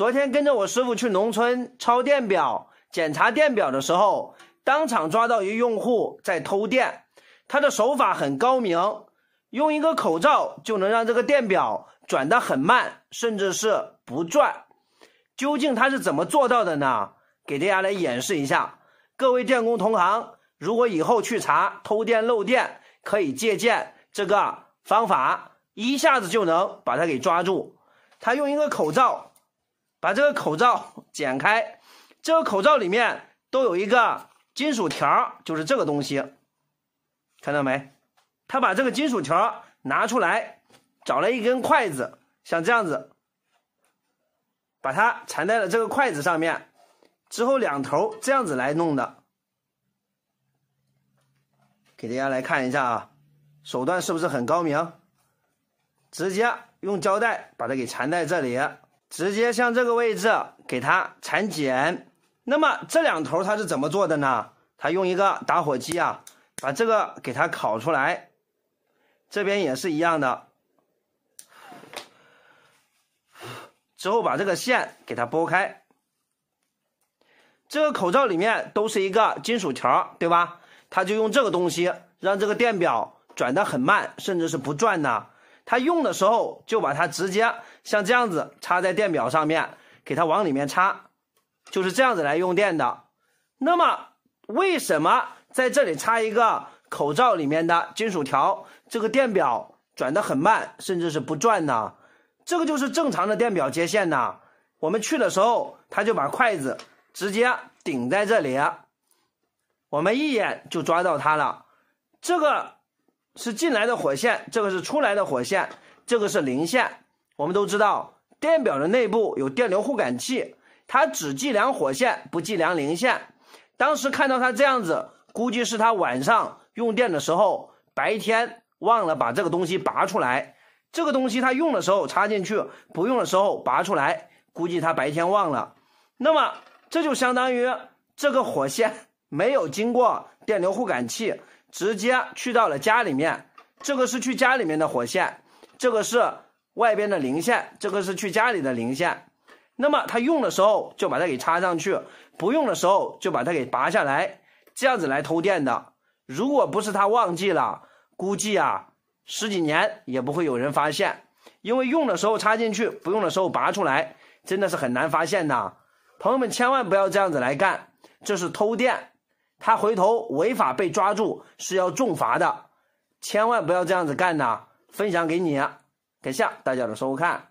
昨天跟着我师傅去农村抄电表、检查电表的时候，当场抓到一用户在偷电。他的手法很高明，用一个口罩就能让这个电表转得很慢，甚至是不转。究竟他是怎么做到的呢？给大家来演示一下。各位电工同行，如果以后去查偷电漏电，可以借鉴这个方法，一下子就能把它给抓住。他用一个口罩。把这个口罩剪开，这个口罩里面都有一个金属条，就是这个东西，看到没？他把这个金属条拿出来，找了一根筷子，像这样子，把它缠在了这个筷子上面，之后两头这样子来弄的，给大家来看一下啊，手段是不是很高明？直接用胶带把它给缠在这里。直接向这个位置给它缠紧，那么这两头它是怎么做的呢？它用一个打火机啊，把这个给它烤出来，这边也是一样的，之后把这个线给它拨开。这个口罩里面都是一个金属条，对吧？它就用这个东西让这个电表转的很慢，甚至是不转呢。他用的时候就把它直接像这样子插在电表上面，给它往里面插，就是这样子来用电的。那么为什么在这里插一个口罩里面的金属条，这个电表转得很慢，甚至是不转呢？这个就是正常的电表接线呢。我们去的时候，他就把筷子直接顶在这里，我们一眼就抓到它了。这个。是进来的火线，这个是出来的火线，这个是零线。我们都知道，电表的内部有电流互感器，它只计量火线，不计量零线。当时看到它这样子，估计是他晚上用电的时候，白天忘了把这个东西拔出来。这个东西他用的时候插进去，不用的时候拔出来，估计他白天忘了。那么这就相当于这个火线 没有经过电流互感器。直接去到了家里面，这个是去家里面的火线，这个是外边的零线，这个是去家里的零线。那么他用的时候就把它给插上去，不用的时候就把它给拔下来，这样子来偷电的。如果不是他忘记了，估计啊十几年也不会有人发现，因为用的时候插进去，不用的时候拔出来，真的是很难发现的。朋友们千万不要这样子来干，这是偷电。他回头违法被抓住是要重罚的，千万不要这样子干呐！分享给你，感谢大家的收看。